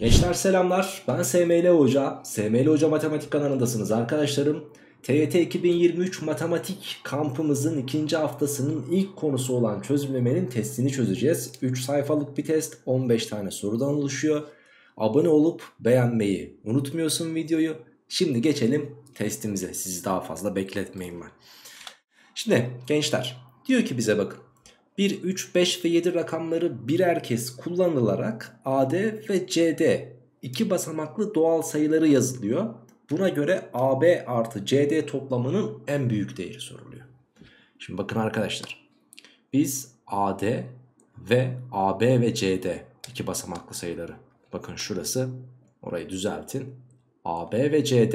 Gençler selamlar. Ben SML Hoca. SML Hoca Matematik kanalındasınız arkadaşlarım. TYT 2023 Matematik kampımızın ikinci haftasının ilk konusu olan çözümlemenin testini çözeceğiz. 3 sayfalık bir test 15 tane sorudan oluşuyor. Abone olup beğenmeyi unutmuyorsun videoyu. Şimdi geçelim testimize. Sizi daha fazla bekletmeyin ben. Şimdi gençler diyor ki bize bakın 1, 3, 5 ve 7 rakamları birer kez kullanılarak AD ve CD iki basamaklı doğal sayıları yazılıyor. Buna göre AB artı CD toplamının en büyük değeri soruluyor. Şimdi bakın arkadaşlar. Biz AD ve AB ve CD iki basamaklı sayıları. Bakın şurası orayı düzeltin. AB ve CD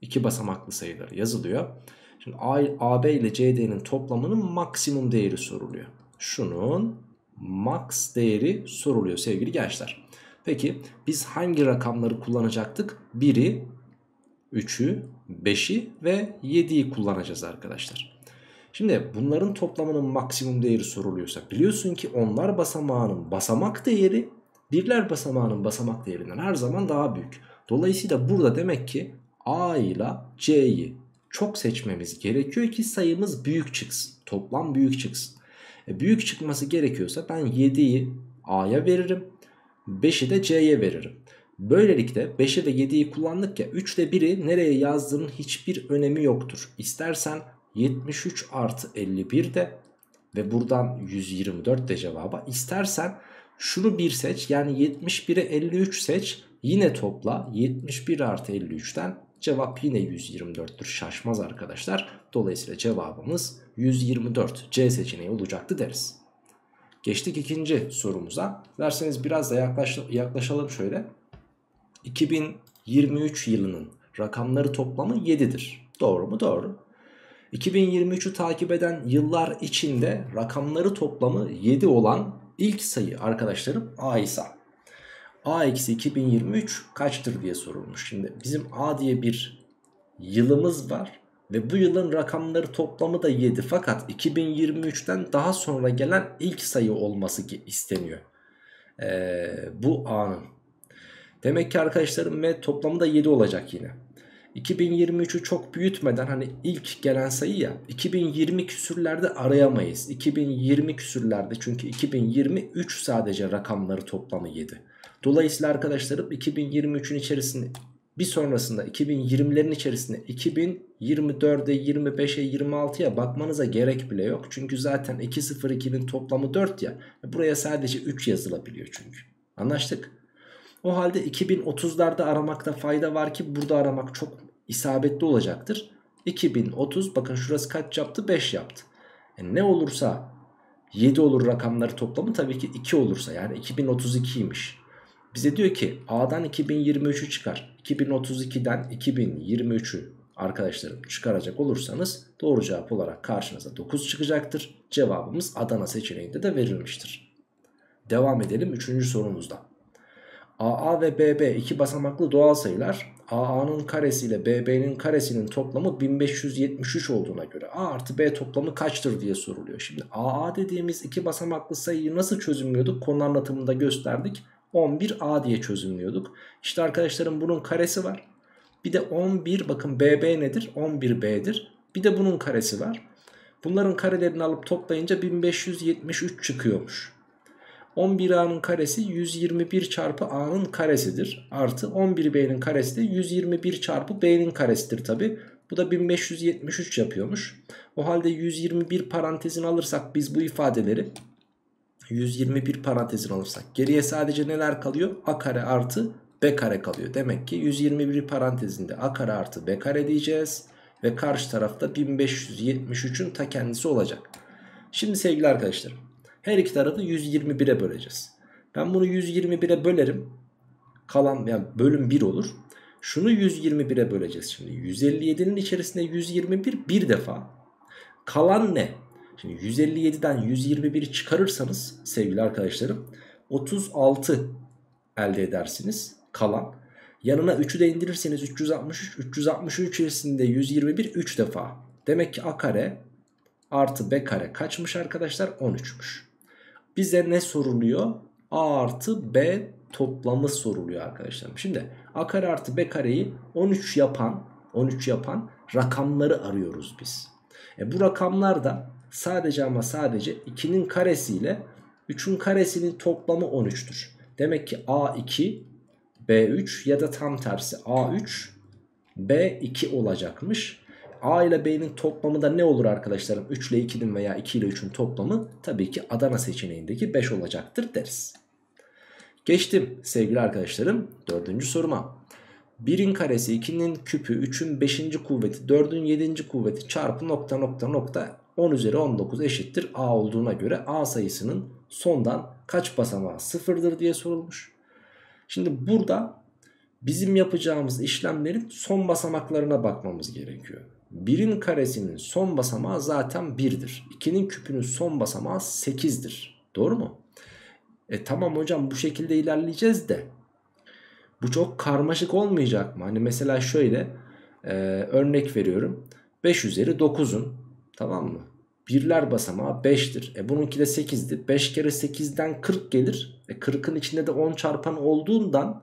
iki basamaklı sayıları yazılıyor. Şimdi AB ile CD'nin toplamının maksimum değeri soruluyor. Şunun max değeri soruluyor sevgili gençler. Peki biz hangi rakamları kullanacaktık? 1'i, 3'ü, 5'i ve 7'yi kullanacağız arkadaşlar. Şimdi bunların toplamının maksimum değeri soruluyorsa biliyorsun ki onlar basamağının basamak değeri birler basamağının basamak değerinden her zaman daha büyük. Dolayısıyla burada demek ki A ile C'yi çok seçmemiz gerekiyor ki sayımız büyük çıksın. Toplam büyük çıksın. E büyük çıkması gerekiyorsa ben 7'yi A'ya veririm. 5'i de C'ye veririm. Böylelikle 5'i ve 7'yi kullandık ya 3 ile 1'i nereye yazdığının hiçbir önemi yoktur. İstersen 73 artı 51 de ve buradan 124 de cevaba. İstersen şunu bir seç yani 71'e 53 seç yine topla 71 artı 53'ten Cevap yine 124'tür şaşmaz arkadaşlar. Dolayısıyla cevabımız 124 C seçeneği olacaktı deriz. Geçtik ikinci sorumuza. Derseniz biraz da yaklaş, yaklaşalım şöyle. 2023 yılının rakamları toplamı 7'dir. Doğru mu? Doğru. 2023'ü takip eden yıllar içinde rakamları toplamı 7 olan ilk sayı arkadaşlarım A ise A eksi 2023 kaçtır diye sorulmuş. Şimdi bizim A diye bir yılımız var. Ve bu yılın rakamları toplamı da 7. Fakat 2023'ten daha sonra gelen ilk sayı olması isteniyor. Ee, bu A'nın. Demek ki arkadaşlarım ve toplamı da 7 olacak yine. 2023'ü çok büyütmeden hani ilk gelen sayı ya 2020 küsürlerde arayamayız. 2020 küsürlerde çünkü 2023 sadece rakamları toplamı 7. Dolayısıyla arkadaşlarım 2023'ün içerisinde bir sonrasında 2020'lerin içerisinde 2024'e 25'e 26'ya bakmanıza gerek bile yok. Çünkü zaten 202'nin toplamı 4 ya. Buraya sadece 3 yazılabiliyor çünkü. Anlaştık. O halde 2030'larda aramakta fayda var ki burada aramak çok isabetli olacaktır. 2030 bakın şurası kaç yaptı? 5 yaptı. E ne olursa 7 olur rakamları toplamı tabii ki 2 olursa yani 2032'ymiş. Bize diyor ki A'dan 2023'ü çıkar. 2032'den 2023'ü arkadaşlarım çıkaracak olursanız doğru cevap olarak karşınıza 9 çıkacaktır. Cevabımız Adana seçeneğinde de verilmiştir. Devam edelim 3. sorumuzda. AA ve BB iki basamaklı doğal sayılar AA'nın karesi ile BB'nin karesinin toplamı 1573 olduğuna göre A artı B toplamı kaçtır diye soruluyor. Şimdi AA dediğimiz iki basamaklı sayıyı nasıl çözümlüyorduk? Konu anlatımında gösterdik. 11A diye çözümlüyorduk. İşte arkadaşlarım bunun karesi var. Bir de 11 bakın BB nedir? 11B'dir. Bir de bunun karesi var. Bunların karelerini alıp toplayınca 1573 çıkıyormuş. 11A'nın karesi 121 çarpı A'nın karesidir. Artı 11B'nin karesi de 121 çarpı B'nin karesidir tabi. Bu da 1573 yapıyormuş. O halde 121 parantezini alırsak biz bu ifadeleri 121 parantezin alırsak geriye sadece neler kalıyor? A kare artı B kare kalıyor. Demek ki 121 parantezinde A kare artı B kare diyeceğiz. Ve karşı tarafta 1573'ün ta kendisi olacak. Şimdi sevgili arkadaşlarım her iki tarafı 121'e böleceğiz. Ben bunu 121'e bölerim. Kalan yani bölüm 1 olur. Şunu 121'e böleceğiz şimdi. 157'nin içerisinde 121 bir defa. Kalan ne? Şimdi 157'den 121'i çıkarırsanız sevgili arkadaşlarım 36 elde edersiniz kalan. Yanına 3'ü de indirirseniz 363. 363 içerisinde 121 3 defa. Demek ki a kare artı b kare kaçmış arkadaşlar? 13'müş. Bize ne soruluyor? a artı b toplamı soruluyor arkadaşlarım. Şimdi a kare artı b kareyi 13 yapan 13 yapan rakamları arıyoruz biz. E bu rakamlar da sadece ama sadece 2'nin karesiyle 3'ün karesinin toplamı 13'tür. Demek ki A2 B3 ya da tam tersi A3 B2 olacakmış. A ile B'nin toplamı da ne olur arkadaşlarım? 3 ile 2'nin veya 2 ile 3'ün toplamı tabii ki Adana seçeneğindeki 5 olacaktır deriz. Geçtim sevgili arkadaşlarım dördüncü soruma. 1'in karesi 2'nin küpü 3'ün 5. kuvveti 4'ün 7. kuvveti çarpı nokta nokta nokta 10 üzeri 19 eşittir A olduğuna göre A sayısının sondan kaç basamağı sıfırdır diye sorulmuş. Şimdi burada bizim yapacağımız işlemlerin son basamaklarına bakmamız gerekiyor. 1'in karesinin son basamağı zaten 1'dir. 2'nin küpünün son basamağı 8'dir. Doğru mu? E tamam hocam bu şekilde ilerleyeceğiz de bu çok karmaşık olmayacak mı? Hani mesela şöyle e, örnek veriyorum. 5 üzeri 9'un tamam mı? Birler basamağı 5'tir. E bununki de 8'di. 5 kere 8'den 40 gelir. E 40'ın içinde de 10 çarpan olduğundan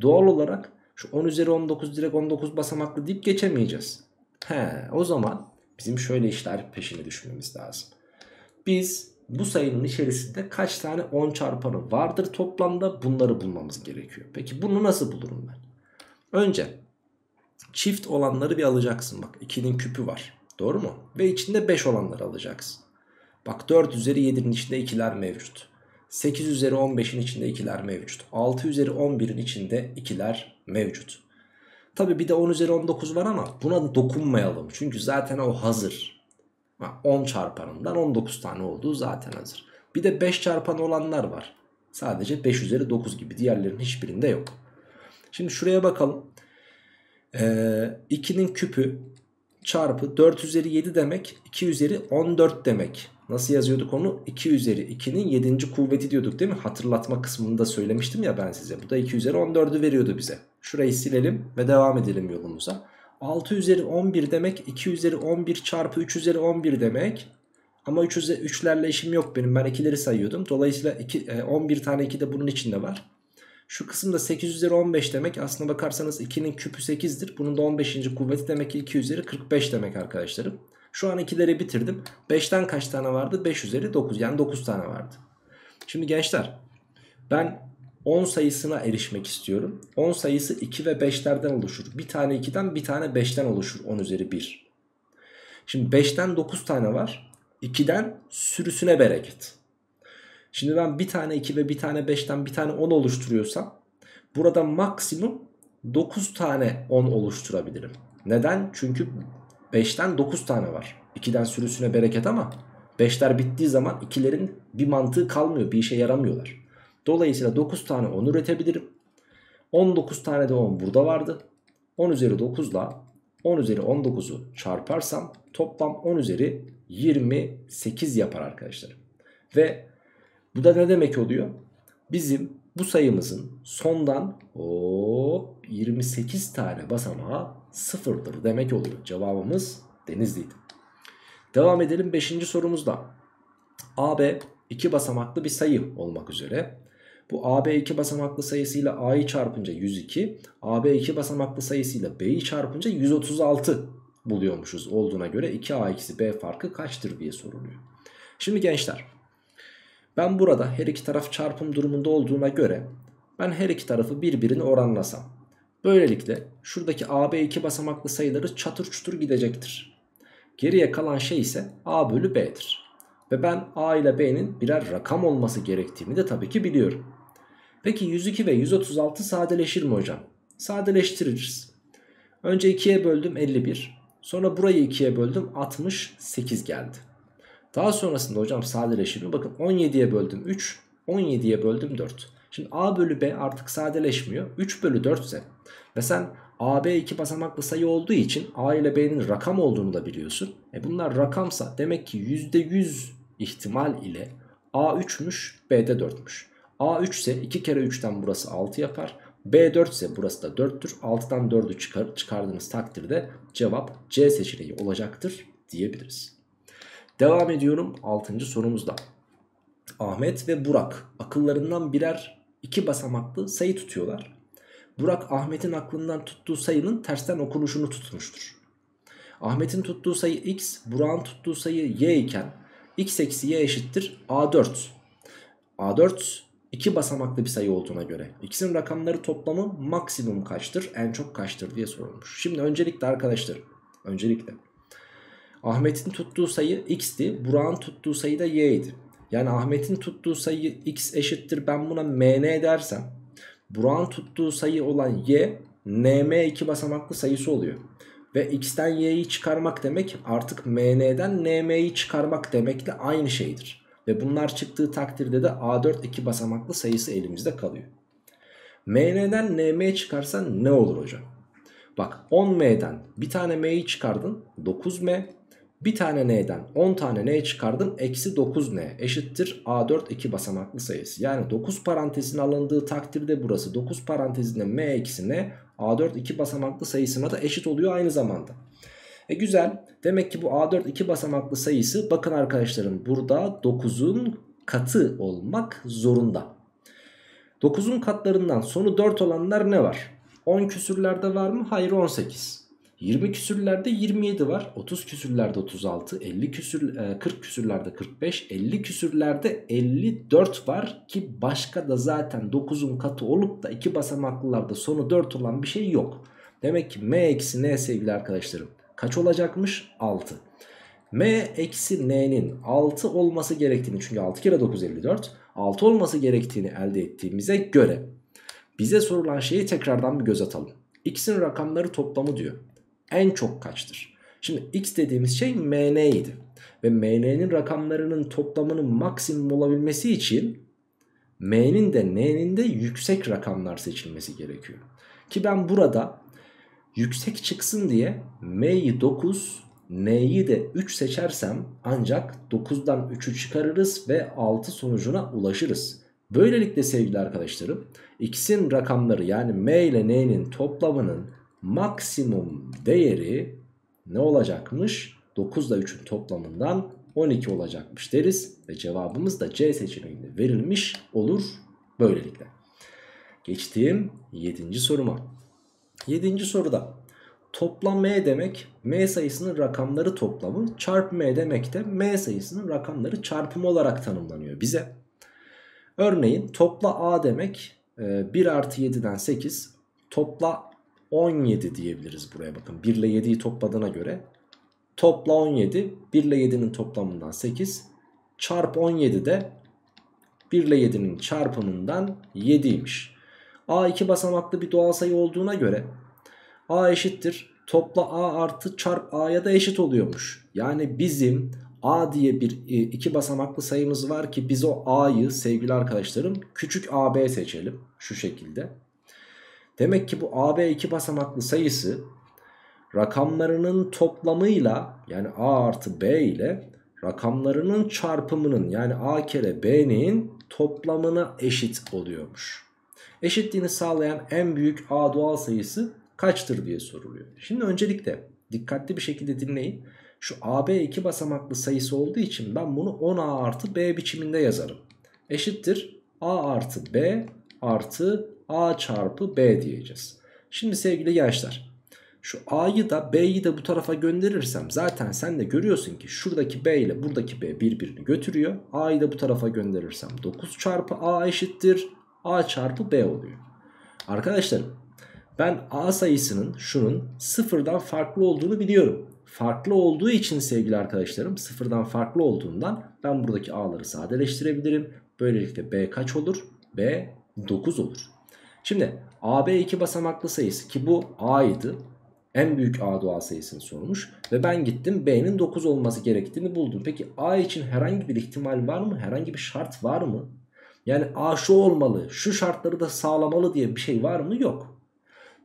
doğal olarak şu 10 üzeri 19 direkt 19 basamaklı deyip geçemeyeceğiz. He, o zaman bizim şöyle işler peşine düşmemiz lazım. Biz bu sayının içerisinde kaç tane 10 çarpanı vardır toplamda bunları bulmamız gerekiyor. Peki bunu nasıl bulurum ben? Önce çift olanları bir alacaksın bak 2'nin küpü var doğru mu? Ve içinde 5 olanları alacaksın. Bak 4 üzeri 7'nin içinde 2'ler mevcut. 8 üzeri 15'in içinde 2'ler mevcut. 6 üzeri 11'in içinde 2'ler mevcut. Tabi bir de 10 üzeri 19 var ama buna dokunmayalım. Çünkü zaten o hazır. 10 çarpanından 19 tane olduğu zaten hazır. Bir de 5 çarpan olanlar var. Sadece 5 üzeri 9 gibi diğerlerinin hiçbirinde yok. Şimdi şuraya bakalım. Ee, 2'nin küpü çarpı 4 üzeri 7 demek 2 üzeri 14 demek. Nasıl yazıyorduk onu? 2 üzeri 2'nin 7. kuvveti diyorduk değil mi? Hatırlatma kısmında söylemiştim ya ben size. Bu da 2 üzeri 14'ü veriyordu bize. Şurayı silelim ve devam edelim yolumuza. 6 üzeri 11 demek 2 üzeri 11 çarpı 3 üzeri 11 demek. Ama 3 üzeri, 3'lerle işim yok benim. Ben 2'leri sayıyordum. Dolayısıyla 2, 11 e, tane 2 de bunun içinde var. Şu kısımda 8 üzeri 15 demek. Aslına bakarsanız 2'nin küpü 8'dir. Bunun da 15. kuvveti demek ki 2 üzeri 45 demek arkadaşlarım. Şu an 2'leri bitirdim. 5'ten kaç tane vardı? 5 üzeri 9 yani 9 tane vardı. Şimdi gençler ben 10 sayısına erişmek istiyorum. 10 sayısı 2 ve 5'lerden oluşur. Bir tane 2'den bir tane 5'ten oluşur 10 üzeri 1. Şimdi 5'ten 9 tane var. 2'den sürüsüne bereket. Şimdi ben bir tane 2 ve bir tane 5'ten bir tane 10 oluşturuyorsam burada maksimum 9 tane 10 oluşturabilirim. Neden? Çünkü 5'ten 9 tane var. 2'den sürüsüne bereket ama 5'ler bittiği zaman 2'lerin bir mantığı kalmıyor. Bir işe yaramıyorlar. Dolayısıyla 9 tane 10 üretebilirim. 19 tane de 10 burada vardı. 10 üzeri 9 ile 10 üzeri 19'u çarparsam toplam 10 üzeri 28 yapar arkadaşlar. Ve bu da ne demek oluyor? Bizim bu sayımızın sondan hop 28 tane basamağı sıfırdır demek oluyor. Cevabımız Denizli'ydi. Devam edelim 5. sorumuzda. AB iki basamaklı bir sayı olmak üzere. Bu AB iki basamaklı sayısıyla A'yı çarpınca 102, AB iki basamaklı sayısıyla B'yi çarpınca 136 buluyormuşuz olduğuna göre 2A eksi B farkı kaçtır diye soruluyor. Şimdi gençler ben burada her iki taraf çarpım durumunda olduğuna göre ben her iki tarafı birbirine oranlasam. Böylelikle şuradaki AB iki basamaklı sayıları çatır çutur gidecektir. Geriye kalan şey ise A bölü B'dir. Ve ben A ile B'nin birer rakam olması gerektiğini de tabii ki biliyorum. Peki 102 ve 136 sadeleşir mi hocam? Sadeleştiririz. Önce 2'ye böldüm 51. Sonra burayı 2'ye böldüm 68 geldi. Daha sonrasında hocam sadeleşir mi? Bakın 17'ye böldüm 3, 17'ye böldüm 4. Şimdi A bölü B artık sadeleşmiyor. 3 bölü 4 ise ve sen AB iki basamaklı sayı olduğu için A ile B'nin rakam olduğunu da biliyorsun. E bunlar rakamsa demek ki %100 ihtimal ile A 3'müş B de 4'müş. A 3 ise 2 kere 3'ten burası 6 yapar. B 4 ise burası da 4'tür. 6'dan 4'ü çıkar, çıkardığınız takdirde cevap C seçeneği olacaktır diyebiliriz. Devam ediyorum 6. sorumuzda. Ahmet ve Burak akıllarından birer iki basamaklı sayı tutuyorlar. Burak Ahmet'in aklından tuttuğu sayının tersten okunuşunu tutmuştur. Ahmet'in tuttuğu sayı x, Burak'ın tuttuğu sayı y iken x eksi y eşittir a4. a4 iki basamaklı bir sayı olduğuna göre x'in rakamları toplamı maksimum kaçtır, en çok kaçtır diye sorulmuş. Şimdi öncelikle arkadaşlar, öncelikle Ahmet'in tuttuğu sayı x'ti, Burak'ın tuttuğu sayı da y'ydi. Yani Ahmet'in tuttuğu sayı x eşittir ben buna mn dersem Burak'ın tuttuğu sayı olan y nm iki basamaklı sayısı oluyor. Ve x'ten y'yi çıkarmak demek artık mn'den nm'yi çıkarmak demekle aynı şeydir. Ve bunlar çıktığı takdirde de a4 iki basamaklı sayısı elimizde kalıyor. mn'den nm çıkarsan ne olur hocam? Bak 10m'den bir tane m'yi çıkardın 9m bir tane n'den 10 tane n çıkardın eksi 9n eşittir a4 iki basamaklı sayısı. Yani 9 parantezin alındığı takdirde burası 9 parantezinde m eksi n a4 iki basamaklı sayısına da eşit oluyor aynı zamanda. E güzel demek ki bu a4 iki basamaklı sayısı bakın arkadaşlarım burada 9'un katı olmak zorunda. 9'un katlarından sonu 4 olanlar ne var? 10 küsürlerde var mı? Hayır 18. 20 küsürlerde 27 var. 30 küsürlerde 36, 50 küsür 40 e, küsürlerde 45, 50 küsürlerde 54 var ki başka da zaten 9'un katı olup da iki basamaklılarda sonu 4 olan bir şey yok. Demek ki m eksi n sevgili arkadaşlarım kaç olacakmış? 6. m eksi n'nin 6 olması gerektiğini çünkü 6 kere 9 54 6 olması gerektiğini elde ettiğimize göre bize sorulan şeyi tekrardan bir göz atalım. X'in rakamları toplamı diyor en çok kaçtır? Şimdi x dediğimiz şey mn idi. Ve mn'nin rakamlarının toplamının maksimum olabilmesi için m'nin de n'nin de yüksek rakamlar seçilmesi gerekiyor. Ki ben burada yüksek çıksın diye m'yi 9 n'yi de 3 seçersem ancak 9'dan 3'ü çıkarırız ve 6 sonucuna ulaşırız. Böylelikle sevgili arkadaşlarım x'in rakamları yani m ile n'nin toplamının maksimum değeri ne olacakmış? 9 ile 3'ün toplamından 12 olacakmış deriz. Ve cevabımız da C seçeneğinde verilmiş olur böylelikle. Geçtiğim 7. soruma. 7. soruda toplam m demek m sayısının rakamları toplamı çarpı m demek de m sayısının rakamları çarpımı olarak tanımlanıyor bize. Örneğin topla a demek 1 e, artı 7'den 8 topla 17 diyebiliriz buraya bakın. 1 ile 7'yi topladığına göre topla 17. 1 ile 7'nin toplamından 8. Çarp 17 de 1 ile 7'nin çarpımından 7'ymiş. A iki basamaklı bir doğal sayı olduğuna göre A eşittir. Topla A artı çarp A'ya da eşit oluyormuş. Yani bizim A diye bir e, iki basamaklı sayımız var ki biz o A'yı sevgili arkadaşlarım küçük AB seçelim. Şu şekilde. Demek ki bu AB iki basamaklı sayısı rakamlarının toplamıyla yani A artı B ile rakamlarının çarpımının yani A kere B'nin toplamına eşit oluyormuş. Eşitliğini sağlayan en büyük A doğal sayısı kaçtır diye soruluyor. Şimdi öncelikle dikkatli bir şekilde dinleyin. Şu AB iki basamaklı sayısı olduğu için ben bunu 10A artı B biçiminde yazarım. Eşittir A artı B artı A çarpı B diyeceğiz. Şimdi sevgili gençler şu A'yı da B'yi de bu tarafa gönderirsem zaten sen de görüyorsun ki şuradaki B ile buradaki B birbirini götürüyor. A'yı da bu tarafa gönderirsem 9 çarpı A eşittir A çarpı B oluyor. Arkadaşlarım ben A sayısının şunun sıfırdan farklı olduğunu biliyorum. Farklı olduğu için sevgili arkadaşlarım sıfırdan farklı olduğundan ben buradaki A'ları sadeleştirebilirim. Böylelikle B kaç olur? B 9 olur. Şimdi AB iki basamaklı sayısı ki bu A'ydı. En büyük A doğal sayısını sormuş. Ve ben gittim B'nin 9 olması gerektiğini buldum. Peki A için herhangi bir ihtimal var mı? Herhangi bir şart var mı? Yani A şu olmalı, şu şartları da sağlamalı diye bir şey var mı? Yok.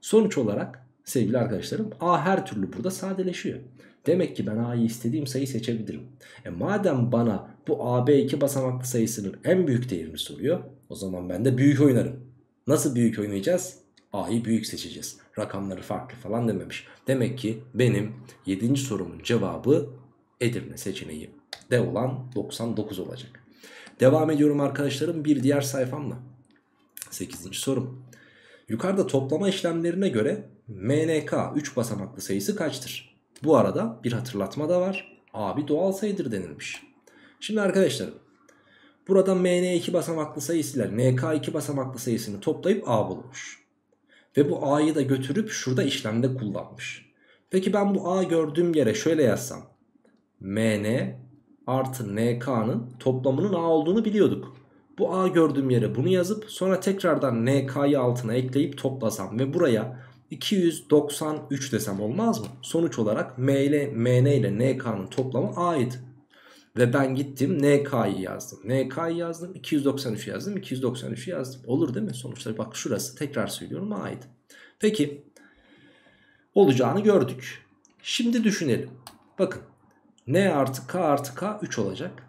Sonuç olarak sevgili arkadaşlarım A her türlü burada sadeleşiyor. Demek ki ben A'yı istediğim sayı seçebilirim. E madem bana bu AB iki basamaklı sayısının en büyük değerini soruyor. O zaman ben de büyük oynarım. Nasıl büyük oynayacağız? A'yı büyük seçeceğiz. Rakamları farklı falan dememiş. Demek ki benim 7. sorumun cevabı Edirne seçeneği de olan 99 olacak. Devam ediyorum arkadaşlarım bir diğer sayfamla. 8. sorum. Yukarıda toplama işlemlerine göre MNK 3 basamaklı sayısı kaçtır? Bu arada bir hatırlatma da var. A bir doğal sayıdır denilmiş. Şimdi arkadaşlar burada MN 2 basamaklı sayısıyla NK 2 basamaklı sayısını toplayıp A bulmuş. Ve bu A'yı da götürüp şurada işlemde kullanmış. Peki ben bu A gördüğüm yere şöyle yazsam. MN artı NK'nın toplamının A olduğunu biliyorduk. Bu A gördüğüm yere bunu yazıp sonra tekrardan NK'yı altına ekleyip toplasam ve buraya 293 desem olmaz mı? Sonuç olarak M ile MN ile NK'nın toplamı A'ydı. Ve ben gittim NK'yı yazdım. NK'yı yazdım 293 yazdım 293 yazdım. Olur değil mi? Sonuçta bak şurası tekrar söylüyorum A'ydı. Peki olacağını gördük. Şimdi düşünelim. Bakın N artı K artı K 3 olacak.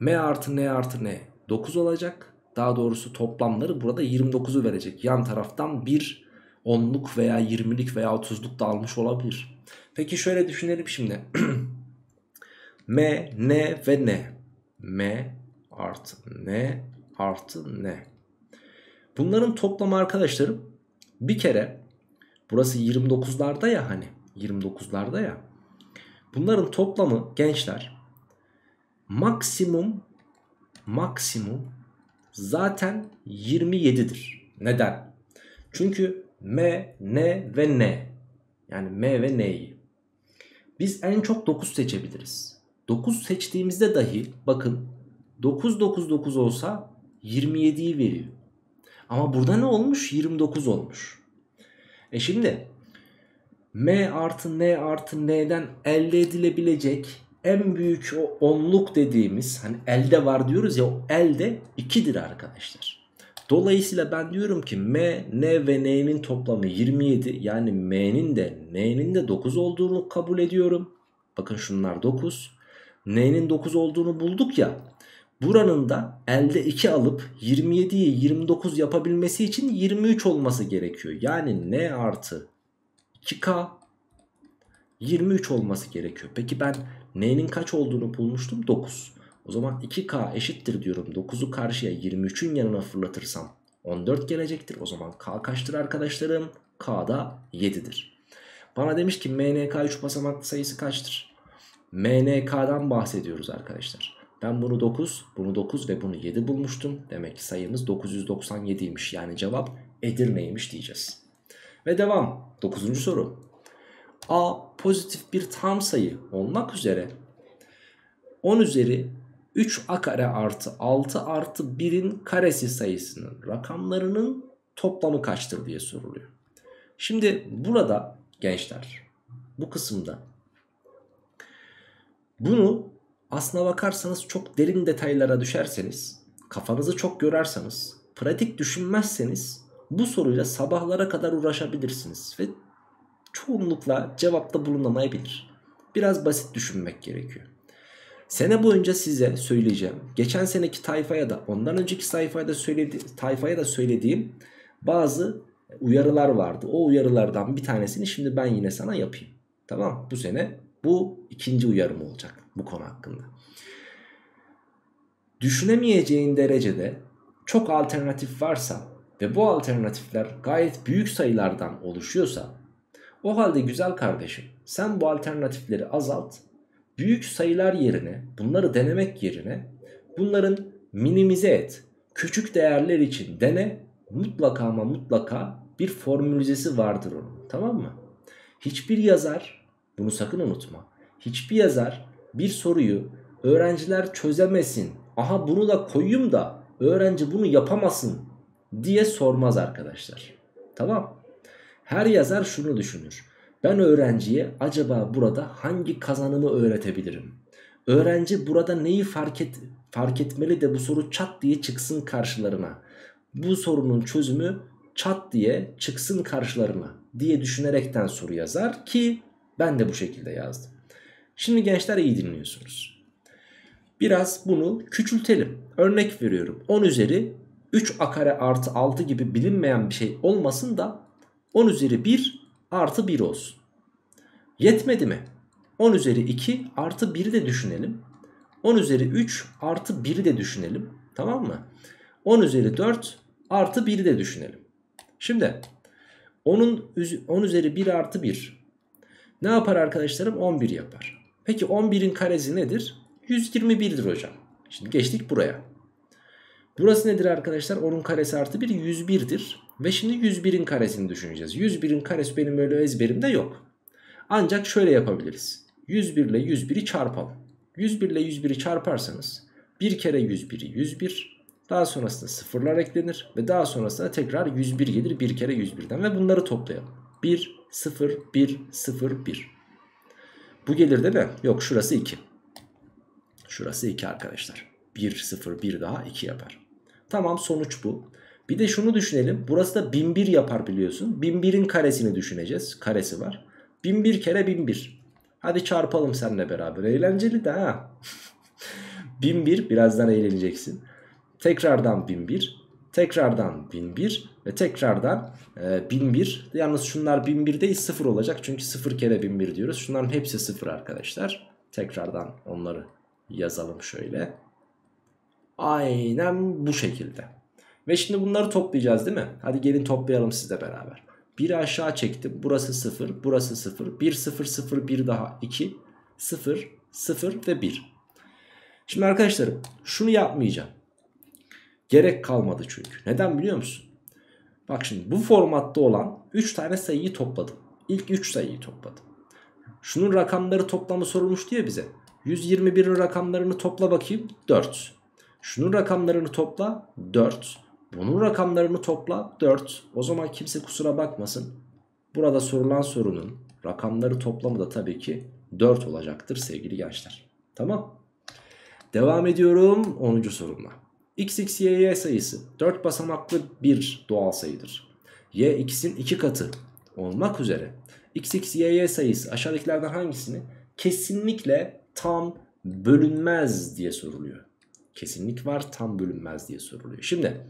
M artı N artı N 9 olacak. Daha doğrusu toplamları burada 29'u verecek. Yan taraftan bir onluk veya 20'lik veya 30'luk da almış olabilir. Peki şöyle düşünelim şimdi. M, N ve N. M artı N artı N. Bunların toplamı arkadaşlarım bir kere burası 29'larda ya hani 29'larda ya. Bunların toplamı gençler maksimum maksimum zaten 27'dir. Neden? Çünkü M, N ve N yani M ve N'yi biz en çok 9 seçebiliriz. 9 seçtiğimizde dahi bakın 9 9 9 olsa 27'yi veriyor. Ama burada ne olmuş? 29 olmuş. E şimdi M artı N artı N'den elde edilebilecek en büyük o onluk dediğimiz hani elde var diyoruz ya o elde 2'dir arkadaşlar. Dolayısıyla ben diyorum ki M, N ve N'nin toplamı 27 yani M'nin de N'nin de 9 olduğunu kabul ediyorum. Bakın şunlar 9. N'nin 9 olduğunu bulduk ya. Buranın da elde 2 alıp 27'yi 29 yapabilmesi için 23 olması gerekiyor. Yani N artı 2K 23 olması gerekiyor. Peki ben N'nin kaç olduğunu bulmuştum? 9. O zaman 2K eşittir diyorum. 9'u karşıya 23'ün yanına fırlatırsam 14 gelecektir. O zaman K kaçtır arkadaşlarım? K da 7'dir. Bana demiş ki MNK 3 basamaklı sayısı kaçtır? MNK'dan bahsediyoruz arkadaşlar. Ben bunu 9, bunu 9 ve bunu 7 bulmuştum. Demek ki sayımız 997'ymiş. Yani cevap Edirne'ymiş diyeceğiz. Ve devam. 9. soru. A pozitif bir tam sayı olmak üzere 10 üzeri 3a kare artı 6 artı 1'in karesi sayısının rakamlarının toplamı kaçtır diye soruluyor. Şimdi burada gençler bu kısımda bunu aslına bakarsanız çok derin detaylara düşerseniz kafanızı çok görerseniz pratik düşünmezseniz bu soruyla sabahlara kadar uğraşabilirsiniz ve çoğunlukla cevapta bulunamayabilir. Biraz basit düşünmek gerekiyor. Sene boyunca size söyleyeceğim. Geçen seneki tayfaya da ondan önceki sayfaya da söyledi, tayfaya da söylediğim bazı uyarılar vardı. O uyarılardan bir tanesini şimdi ben yine sana yapayım. Tamam bu sene bu ikinci uyarım olacak bu konu hakkında. Düşünemeyeceğin derecede çok alternatif varsa ve bu alternatifler gayet büyük sayılardan oluşuyorsa o halde güzel kardeşim sen bu alternatifleri azalt. Büyük sayılar yerine bunları denemek yerine bunların minimize et. Küçük değerler için dene mutlaka ama mutlaka bir formülizesi vardır onun tamam mı? Hiçbir yazar bunu sakın unutma. Hiçbir yazar bir soruyu öğrenciler çözemesin. Aha bunu da koyayım da öğrenci bunu yapamasın diye sormaz arkadaşlar. Tamam. Her yazar şunu düşünür. Ben öğrenciye acaba burada hangi kazanımı öğretebilirim? Öğrenci burada neyi fark, et, fark etmeli de bu soru çat diye çıksın karşılarına. Bu sorunun çözümü çat diye çıksın karşılarına diye düşünerekten soru yazar ki ben de bu şekilde yazdım. Şimdi gençler iyi dinliyorsunuz. Biraz bunu küçültelim. Örnek veriyorum. 10 üzeri 3 a kare artı 6 gibi bilinmeyen bir şey olmasın da 10 üzeri 1 artı 1 olsun. Yetmedi mi? 10 üzeri 2 artı 1'i de düşünelim. 10 üzeri 3 artı 1'i de düşünelim. Tamam mı? 10 üzeri 4 Artı 1'i de düşünelim. Şimdi 10'un 10 üzeri 1 artı 1 ne yapar arkadaşlarım? 11 yapar. Peki 11'in karesi nedir? 121'dir hocam. Şimdi geçtik buraya. Burası nedir arkadaşlar? 10'un karesi artı 1 101'dir. Ve şimdi 101'in karesini düşüneceğiz. 101'in karesi benim öyle ezberimde yok. Ancak şöyle yapabiliriz. 101 ile 101'i çarpalım. 101 ile 101'i çarparsanız bir kere 101'i 101 daha sonrasında sıfırlar eklenir ve daha sonrasında tekrar 101 gelir bir kere 101'den ve bunları toplayalım. 1, 0, 1, 0, 1. Bu gelir değil mi? Yok şurası 2. Şurası 2 arkadaşlar. 1, 0, 1 daha 2 yapar. Tamam sonuç bu. Bir de şunu düşünelim. Burası da 1001 yapar biliyorsun. 1001'in karesini düşüneceğiz. Karesi var. 1001 kere 1001. Hadi çarpalım seninle beraber. Eğlenceli de ha. 1001 birazdan eğleneceksin. Tekrardan 1001. Tekrardan 1001 ve tekrardan e, 1001. Yalnız şunlar 1001 değil 0 olacak. Çünkü 0 kere 1001 diyoruz. Şunların hepsi 0 arkadaşlar. Tekrardan onları yazalım şöyle. Aynen bu şekilde. Ve şimdi bunları toplayacağız değil mi? Hadi gelin toplayalım sizle beraber. 1'i aşağı çektim. Burası 0, burası 0. 1, 0, 0, 1 daha 2, 0, 0 ve 1. Şimdi arkadaşlarım şunu yapmayacağım. Gerek kalmadı çünkü. Neden biliyor musun? Bak şimdi bu formatta olan 3 tane sayıyı topladım. İlk 3 sayıyı topladım. Şunun rakamları toplamı sorulmuştu ya bize. 121'in rakamlarını topla bakayım 4. Şunun rakamlarını topla 4. Bunun rakamlarını topla 4. O zaman kimse kusura bakmasın. Burada sorulan sorunun rakamları toplamı da tabii ki 4 olacaktır sevgili gençler. Tamam. Devam ediyorum 10. sorumla. X, x, y, y sayısı 4 basamaklı bir doğal sayıdır. y x'in 2 katı olmak üzere x, x, y, y sayısı aşağıdakilerden hangisini kesinlikle tam bölünmez diye soruluyor. Kesinlik var tam bölünmez diye soruluyor. Şimdi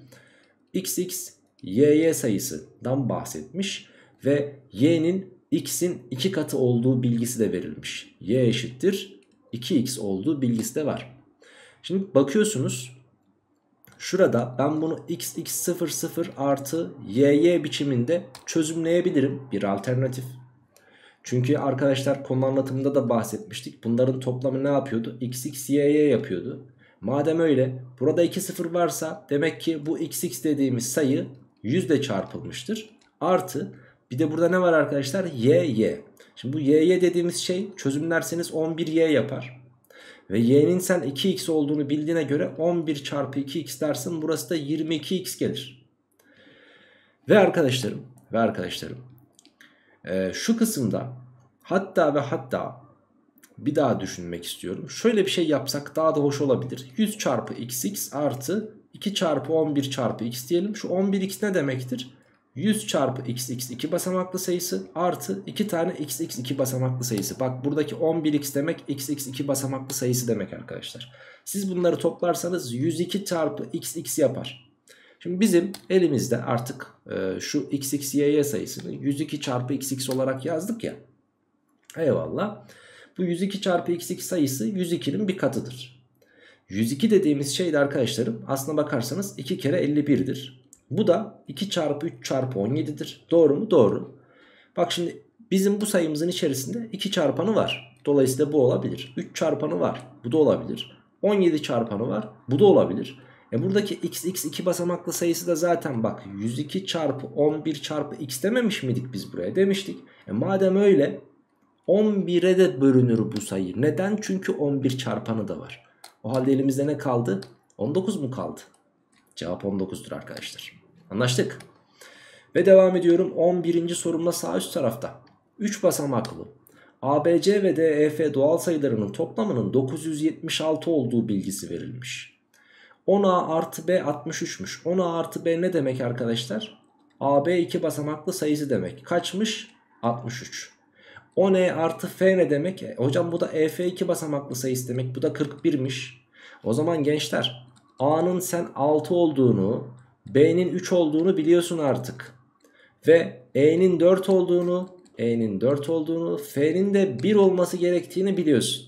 x, x, y, y sayısından bahsetmiş ve y'nin x'in 2 katı olduğu bilgisi de verilmiş. y eşittir 2x olduğu bilgisi de var. Şimdi bakıyorsunuz şurada ben bunu x x 0 0 artı y y biçiminde çözümleyebilirim bir alternatif. Çünkü arkadaşlar konu anlatımında da bahsetmiştik. Bunların toplamı ne yapıyordu? x x y y yapıyordu. Madem öyle burada 2 0 varsa demek ki bu x x dediğimiz sayı 100 ile çarpılmıştır. Artı bir de burada ne var arkadaşlar? y y. Şimdi bu y y dediğimiz şey çözümlerseniz 11y yapar. Ve y'nin sen 2x olduğunu bildiğine göre 11 çarpı 2x dersin burası da 22x gelir. Ve arkadaşlarım ve arkadaşlarım e, şu kısımda hatta ve hatta bir daha düşünmek istiyorum. Şöyle bir şey yapsak daha da hoş olabilir. 100 çarpı xx artı 2 çarpı 11 çarpı x diyelim. Şu 11x ne demektir? 100 çarpı xx 2 basamaklı sayısı artı 2 tane xx 2 basamaklı sayısı. Bak buradaki 11x demek xx 2 basamaklı sayısı demek arkadaşlar. Siz bunları toplarsanız 102 çarpı xx yapar. Şimdi bizim elimizde artık e, şu xx y sayısını 102 çarpı xx olarak yazdık ya. Eyvallah. Bu 102 çarpı xx sayısı 102'nin bir katıdır. 102 dediğimiz şey de arkadaşlarım aslına bakarsanız 2 kere 51'dir. Bu da 2 çarpı 3 çarpı 17'dir. Doğru mu? Doğru. Bak şimdi bizim bu sayımızın içerisinde 2 çarpanı var. Dolayısıyla bu olabilir. 3 çarpanı var. Bu da olabilir. 17 çarpanı var. Bu da olabilir. E buradaki x x 2 basamaklı sayısı da zaten bak 102 çarpı 11 çarpı x dememiş miydik biz buraya demiştik. E madem öyle 11'e de bölünür bu sayı. Neden? Çünkü 11 çarpanı da var. O halde elimizde ne kaldı? 19 mu kaldı? Cevap 19'dur arkadaşlar. Anlaştık. Ve devam ediyorum 11. sorumla sağ üst tarafta. 3 basamaklı. ABC ve DEF doğal sayılarının toplamının 976 olduğu bilgisi verilmiş. 10A artı B 63'müş. 10A artı B ne demek arkadaşlar? AB 2 basamaklı sayısı demek. Kaçmış? 63. 10E artı F ne demek? E, hocam bu da EF 2 basamaklı sayısı demek. Bu da 41'miş. O zaman gençler A'nın sen 6 olduğunu, B'nin 3 olduğunu biliyorsun artık. Ve E'nin 4 olduğunu, E'nin 4 olduğunu, F'nin de 1 olması gerektiğini biliyorsun.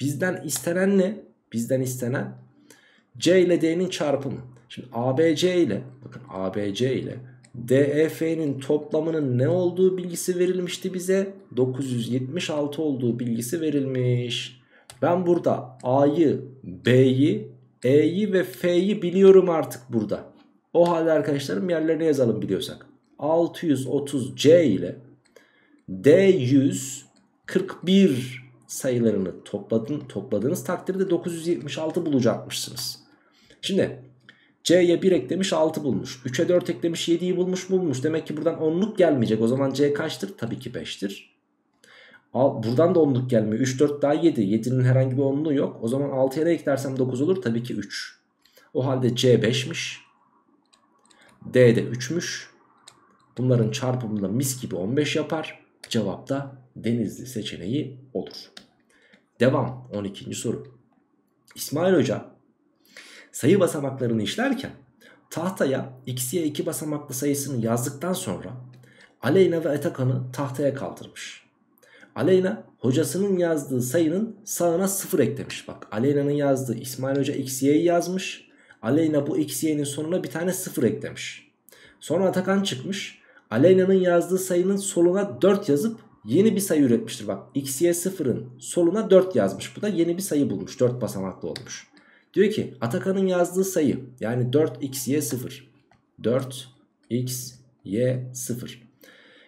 Bizden istenen ne? Bizden istenen C ile D'nin çarpımı. Şimdi ABC ile bakın ABC ile DEF'nin toplamının ne olduğu bilgisi verilmişti bize. 976 olduğu bilgisi verilmiş. Ben burada A'yı, B'yi, E'yi ve F'yi biliyorum artık burada. O halde arkadaşlarım yerlerine yazalım biliyorsak. 630C ile D141 sayılarını topladın, topladığınız takdirde 976 bulacakmışsınız. Şimdi C'ye 1 eklemiş 6 bulmuş. 3'e 4 eklemiş 7'yi bulmuş bulmuş. Demek ki buradan 10'luk gelmeyecek. O zaman C kaçtır? Tabii ki 5'tir. Buradan da 10'luk gelmiyor. 3, 4 daha 7. 7'nin herhangi bir 10'luğu yok. O zaman 6'ya da eklersem 9 olur. Tabii ki 3. O halde C 5'miş. D de 3'müş. Bunların çarpımında mis gibi 15 yapar. Cevap da Denizli seçeneği olur. Devam 12. soru. İsmail Hoca sayı basamaklarını işlerken tahtaya x'ye 2 basamaklı sayısını yazdıktan sonra Aleyna ve Atakan'ı tahtaya kaldırmış. Aleyna hocasının yazdığı sayının sağına 0 eklemiş. Bak Aleyna'nın yazdığı İsmail Hoca xy'yi yazmış. Aleyna bu xy'nin sonuna bir tane 0 eklemiş. Sonra Atakan çıkmış. Aleyna'nın yazdığı sayının soluna 4 yazıp yeni bir sayı üretmiştir. Bak xy 0'ın soluna 4 yazmış. Bu da yeni bir sayı bulmuş. 4 basamaklı olmuş. Diyor ki Atakan'ın yazdığı sayı yani 4xy 0. 4xy 0.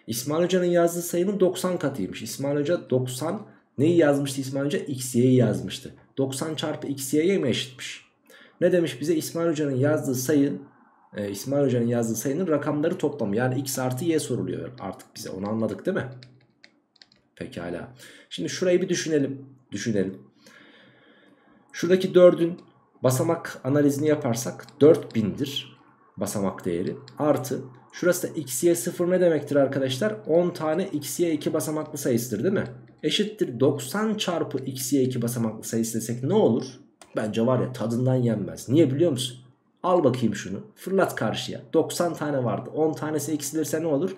İsmail Hoca'nın yazdığı sayının 90 katıymış. İsmail Hoca 90 neyi yazmıştı İsmail Hoca? xy'yi yazmıştı. 90 çarpı xy'ye mi eşitmiş? Ne demiş bize? İsmail Hoca'nın yazdığı sayı e, İsmail Hoca'nın yazdığı sayının rakamları toplamı. Yani x artı y soruluyor artık bize. Onu anladık değil mi? Pekala. Şimdi şurayı bir düşünelim. Düşünelim. Şuradaki 4'ün basamak analizini yaparsak 4000'dir basamak değeri. Artı şurası da xy 0 ne demektir arkadaşlar? 10 tane xy 2 basamaklı sayısıdır değil mi? Eşittir 90 çarpı xy 2 basamaklı sayısı desek ne olur? Bence var ya tadından yenmez. Niye biliyor musun? Al bakayım şunu. Fırlat karşıya. 90 tane vardı. 10 tanesi eksilirse ne olur?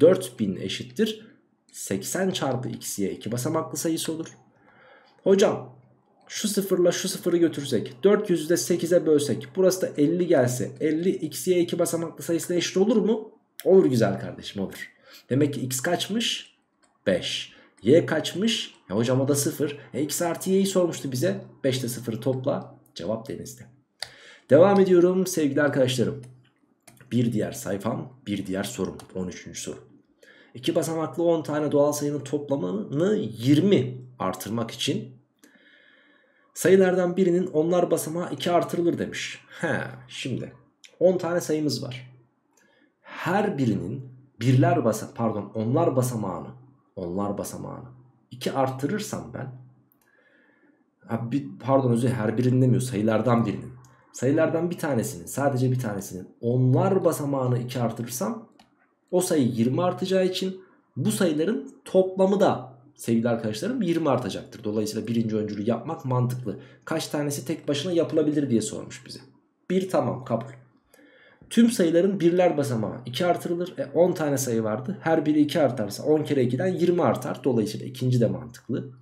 4000 eşittir. 80 çarpı x'ye 2 basamaklı sayısı olur. Hocam şu sıfırla şu sıfırı götürsek 400'ü de 8'e bölsek burası da 50 gelse 50 x'ye 2 basamaklı sayısıyla eşit olur mu? Olur güzel kardeşim olur. Demek ki x kaçmış? 5. Y kaçmış? E hocam o da 0. E x artı y'yi sormuştu bize. 5 ile 0'ı topla. Cevap denizde. Devam ediyorum sevgili arkadaşlarım. Bir diğer sayfam, bir diğer sorum. 13. soru. İki basamaklı 10 tane doğal sayının toplamını 20 artırmak için sayılardan birinin onlar basamağı 2 artırılır demiş. He, şimdi 10 tane sayımız var. Her birinin birler basa pardon onlar basamağını onlar basamağını 2 arttırırsam ben pardon özür her birinin demiyor sayılardan birinin sayılardan bir tanesinin sadece bir tanesinin onlar basamağını 2 artırırsam o sayı 20 artacağı için bu sayıların toplamı da sevgili arkadaşlarım 20 artacaktır. Dolayısıyla birinci öncülü yapmak mantıklı. Kaç tanesi tek başına yapılabilir diye sormuş bize. Bir tamam kabul. Tüm sayıların birler basamağı 2 artırılır. E 10 tane sayı vardı. Her biri 2 artarsa 10 kere 2'den 20 artar. Dolayısıyla ikinci de mantıklı.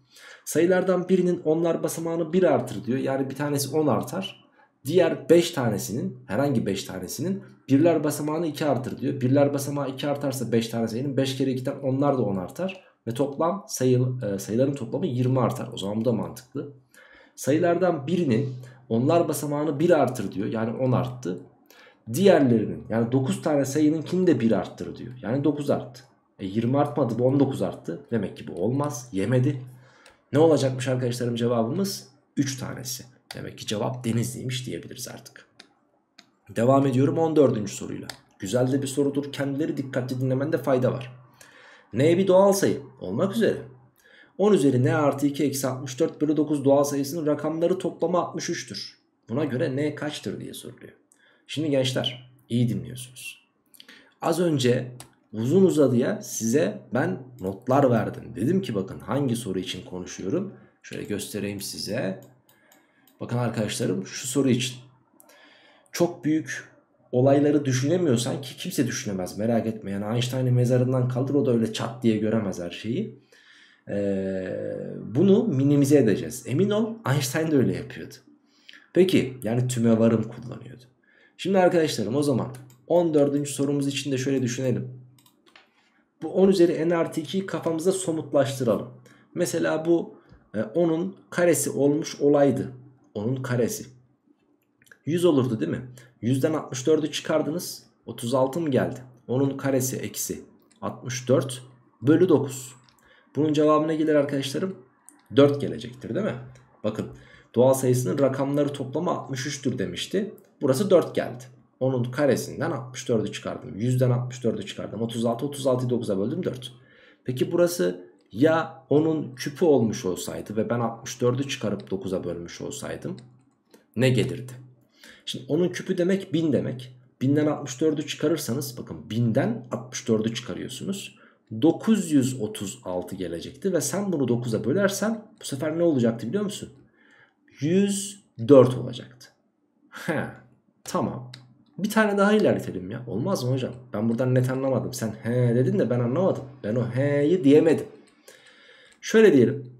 Sayılardan birinin onlar basamağını 1 artır diyor. Yani bir tanesi 10 artar. Diğer 5 tanesinin herhangi 5 tanesinin birler basamağını 2 artır diyor. Birler basamağı 2 artarsa 5 tane sayının 5 kere 2'den onlar da 10 artar. Ve toplam sayı, e, sayıların toplamı 20 artar. O zaman bu da mantıklı. Sayılardan birinin onlar basamağını 1 artır diyor. Yani 10 arttı. Diğerlerinin yani 9 tane sayınınkini de 1 arttır diyor. Yani 9 arttı. E 20 artmadı bu 19 arttı. Demek ki bu olmaz. Yemedi. Ne olacakmış arkadaşlarım cevabımız? 3 tanesi. Demek ki cevap Denizli'ymiş diyebiliriz artık. Devam ediyorum 14. soruyla. Güzel de bir sorudur. Kendileri dikkatli dinlemende fayda var. N bir doğal sayı olmak üzere. 10 üzeri n artı 2 eksi 64 bölü 9 doğal sayısının rakamları toplamı 63'tür. Buna göre n kaçtır diye soruluyor. Şimdi gençler iyi dinliyorsunuz. Az önce uzun uzadıya size ben notlar verdim. Dedim ki bakın hangi soru için konuşuyorum. Şöyle göstereyim size. Bakın arkadaşlarım şu soru için. Çok büyük olayları düşünemiyorsan ki kimse düşünemez merak etme. Yani Einstein'ı mezarından kaldır o da öyle çat diye göremez her şeyi. Ee, bunu minimize edeceğiz. Emin ol Einstein de öyle yapıyordu. Peki yani tümevarım kullanıyordu. Şimdi arkadaşlarım o zaman 14. sorumuz için de şöyle düşünelim. Bu 10 üzeri n artı 2'yi kafamıza somutlaştıralım. Mesela bu 10'un e, karesi olmuş olaydı. 10'un karesi. 100 olurdu değil mi? 100'den 64'ü çıkardınız. 36 mı geldi? 10'un karesi eksi 64 bölü 9. Bunun cevabı ne gelir arkadaşlarım? 4 gelecektir değil mi? Bakın doğal sayısının rakamları toplamı 63'tür demişti. Burası 4 geldi. 10'un karesinden 64'ü çıkardım. 100'den 64'ü çıkardım. 36, 36'yı 9'a böldüm 4. Peki burası ya 10'un küpü olmuş olsaydı ve ben 64'ü çıkarıp 9'a bölmüş olsaydım ne gelirdi? Şimdi 10'un küpü demek 1000 demek. 1000'den 64'ü çıkarırsanız bakın 1000'den 64'ü çıkarıyorsunuz. 936 gelecekti ve sen bunu 9'a bölersen bu sefer ne olacaktı biliyor musun? 104 olacaktı. He, tamam. Bir tane daha ilerletelim ya. Olmaz mı hocam? Ben buradan net anlamadım. Sen he dedin de ben anlamadım. Ben o he'yi diyemedim. Şöyle diyelim.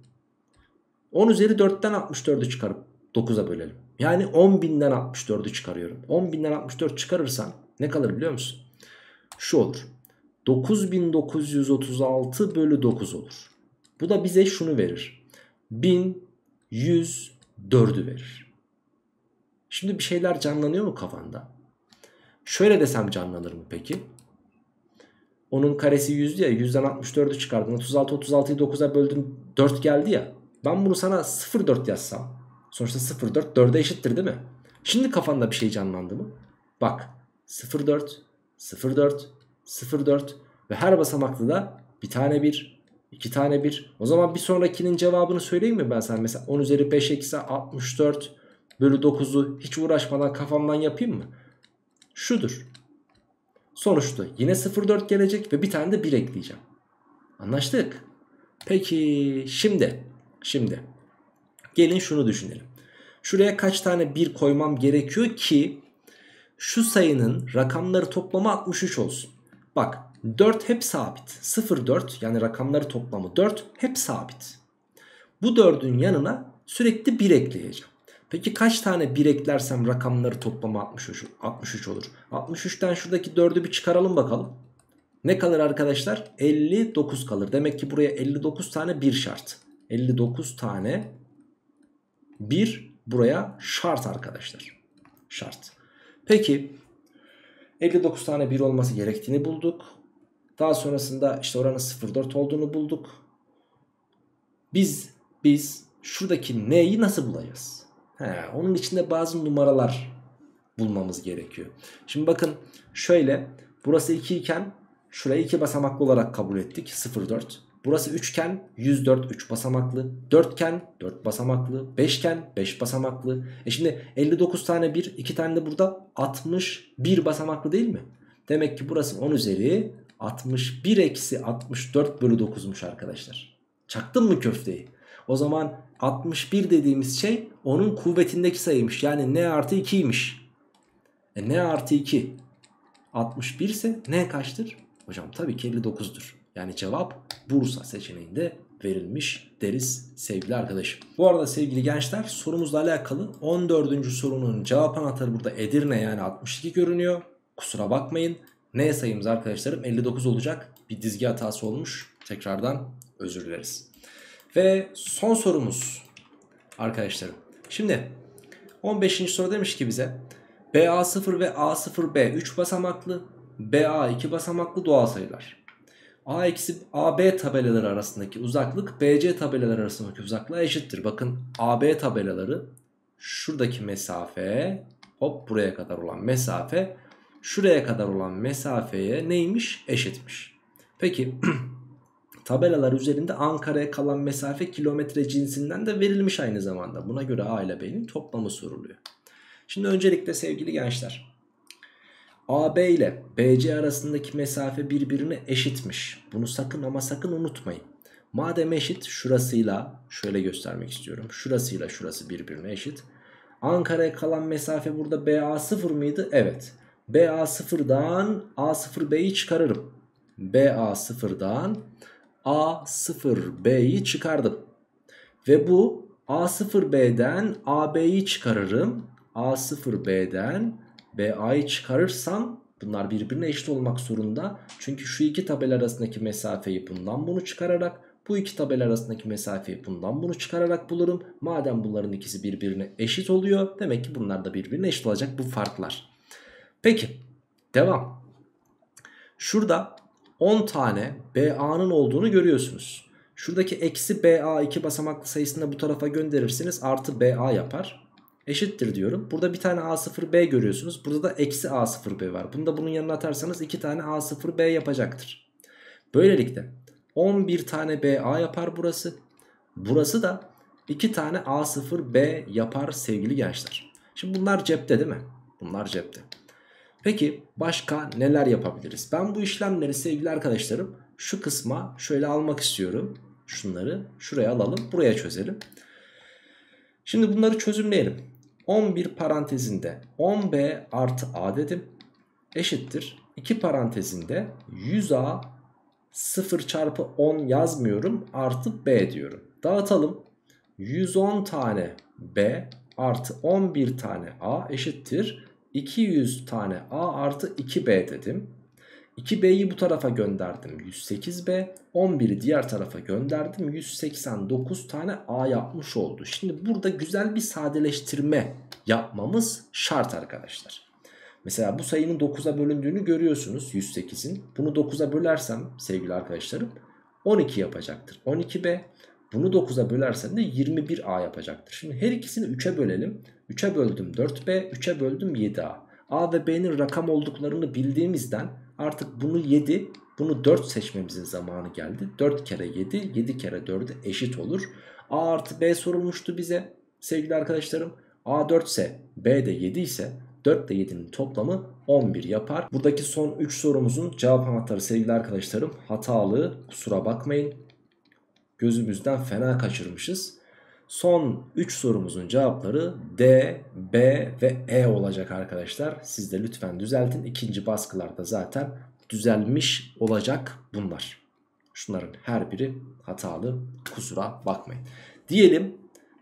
10 üzeri 4'ten 64'ü çıkarıp 9'a bölelim. Yani 10.000'den 64'ü çıkarıyorum. 10.000'den 64 çıkarırsan ne kalır biliyor musun? Şu olur. 9936 bölü 9 olur. Bu da bize şunu verir. 1104'ü verir. Şimdi bir şeyler canlanıyor mu kafanda? Şöyle desem canlanır mı peki? Onun karesi 100 ya 100'den 64'ü çıkardın. 36 36'yı 9'a böldün 4 geldi ya. Ben bunu sana 0,4 yazsam. Sonuçta 0,4 4'e eşittir değil mi? Şimdi kafanda bir şey canlandı mı? Bak 0,4 0,4 0,4 ve her basamakta da bir tane 1 iki tane 1. O zaman bir sonrakinin cevabını söyleyeyim mi ben sana? Mesela 10 üzeri 5 eksi 64 bölü 9'u hiç uğraşmadan kafamdan yapayım mı? Şudur. Sonuçta yine 0,4 gelecek ve bir tane de 1 ekleyeceğim. Anlaştık. Peki şimdi şimdi gelin şunu düşünelim. Şuraya kaç tane 1 koymam gerekiyor ki şu sayının rakamları toplamı 63 olsun. Bak 4 hep sabit. 0 4 yani rakamları toplamı 4 hep sabit. Bu 4'ün yanına sürekli 1 ekleyeceğim. Peki kaç tane 1 eklersem rakamları toplamı 63, 63 olur. 63'ten şuradaki 4'ü bir çıkaralım bakalım. Ne kalır arkadaşlar? 59 kalır. Demek ki buraya 59 tane 1 şart. 59 tane 1 buraya şart arkadaşlar. Şart. Peki 59 tane 1 olması gerektiğini bulduk. Daha sonrasında işte oranın 0,4 olduğunu bulduk. Biz biz şuradaki n'yi nasıl bulacağız? He, onun içinde bazı numaralar bulmamız gerekiyor. Şimdi bakın şöyle burası 2 iken şurayı 2 basamaklı olarak kabul ettik 0,4. Burası üçgen 104 3 basamaklı. Dörtgen 4 basamaklı. Beşgen 5 basamaklı. E şimdi 59 tane 1 2 tane de burada 61 basamaklı değil mi? Demek ki burası 10 üzeri 61 eksi 64 bölü 9'muş arkadaşlar. Çaktın mı köfteyi? O zaman 61 dediğimiz şey onun kuvvetindeki sayıymış. Yani n artı 2'ymiş. E n artı 2 61 ise n kaçtır? Hocam tabii ki 59'dur. Yani cevap Bursa seçeneğinde verilmiş deriz sevgili arkadaşım. Bu arada sevgili gençler sorumuzla alakalı 14. sorunun cevap anahtarı burada Edirne yani 62 görünüyor. Kusura bakmayın. Ne sayımız arkadaşlarım 59 olacak. Bir dizgi hatası olmuş. Tekrardan özür dileriz. Ve son sorumuz arkadaşlarım. Şimdi 15. soru demiş ki bize BA0 ve A0B 3 basamaklı BA 2 basamaklı doğal sayılar. A eksi AB tabelaları arasındaki uzaklık BC tabelaları arasındaki uzaklığa eşittir. Bakın AB tabelaları şuradaki mesafe hop buraya kadar olan mesafe şuraya kadar olan mesafeye neymiş? Eşitmiş. Peki tabelalar üzerinde Ankara'ya kalan mesafe kilometre cinsinden de verilmiş aynı zamanda. Buna göre A ile B'nin toplamı soruluyor. Şimdi öncelikle sevgili gençler AB ile BC arasındaki mesafe birbirine eşitmiş. Bunu sakın ama sakın unutmayın. Madem eşit şurasıyla şöyle göstermek istiyorum. Şurasıyla şurası birbirine eşit. Ankara'ya kalan mesafe burada BA 0 mıydı? Evet. BA 0'dan A0B'yi çıkarırım. BA 0'dan A0B'yi çıkardım. Ve bu A0B'den AB'yi çıkarırım. A0B'den BA'yı çıkarırsam bunlar birbirine eşit olmak zorunda. Çünkü şu iki tabela arasındaki mesafeyi bundan bunu çıkararak bu iki tabela arasındaki mesafeyi bundan bunu çıkararak bulurum. Madem bunların ikisi birbirine eşit oluyor demek ki bunlar da birbirine eşit olacak bu farklar. Peki devam. Şurada 10 tane BA'nın olduğunu görüyorsunuz. Şuradaki eksi BA iki basamaklı sayısını bu tarafa gönderirsiniz artı BA yapar. Eşittir diyorum. Burada bir tane A0B görüyorsunuz. Burada da eksi A0B var. Bunu da bunun yanına atarsanız iki tane A0B yapacaktır. Böylelikle 11 tane BA yapar burası. Burası da 2 tane A0B yapar sevgili gençler. Şimdi bunlar cepte değil mi? Bunlar cepte. Peki başka neler yapabiliriz? Ben bu işlemleri sevgili arkadaşlarım şu kısma şöyle almak istiyorum. Şunları şuraya alalım buraya çözelim. Şimdi bunları çözümleyelim. 11 parantezinde 10b artı a dedim. Eşittir. 2 parantezinde 100a 0 çarpı 10 yazmıyorum artı b diyorum. Dağıtalım. 110 tane b artı 11 tane a eşittir. 200 tane a artı 2b dedim. 2b'yi bu tarafa gönderdim 108b 11'i diğer tarafa gönderdim 189 tane a yapmış oldu. Şimdi burada güzel bir sadeleştirme yapmamız şart arkadaşlar. Mesela bu sayının 9'a bölündüğünü görüyorsunuz 108'in. Bunu 9'a bölersem sevgili arkadaşlarım 12 yapacaktır. 12b bunu 9'a bölersem de 21a yapacaktır. Şimdi her ikisini 3'e bölelim. 3'e böldüm 4b, 3'e böldüm 7a. a ve b'nin rakam olduklarını bildiğimizden artık bunu 7, bunu 4 seçmemizin zamanı geldi. 4 kere 7, 7 kere 4'e eşit olur. a artı b sorulmuştu bize sevgili arkadaşlarım. a 4 ise b de 7 ise 4 ile 7'nin toplamı 11 yapar. Buradaki son 3 sorumuzun cevap anahtarı sevgili arkadaşlarım hatalı kusura bakmayın. Gözümüzden fena kaçırmışız. Son 3 sorumuzun cevapları D, B ve E olacak arkadaşlar. Siz de lütfen düzeltin. İkinci baskılarda zaten düzelmiş olacak bunlar. Şunların her biri hatalı kusura bakmayın. Diyelim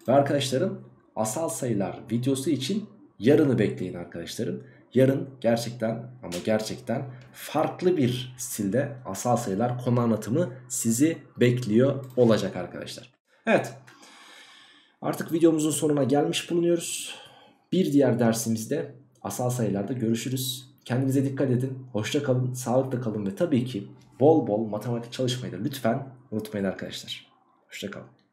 ve arkadaşlarım asal sayılar videosu için yarını bekleyin arkadaşlarım. Yarın gerçekten ama gerçekten farklı bir stilde asal sayılar konu anlatımı sizi bekliyor olacak arkadaşlar. Evet artık videomuzun sonuna gelmiş bulunuyoruz. Bir diğer dersimizde asal sayılarda görüşürüz. Kendinize dikkat edin. Hoşça kalın, sağlıkla kalın ve tabii ki bol bol matematik çalışmayı da lütfen unutmayın arkadaşlar. Hoşça kalın.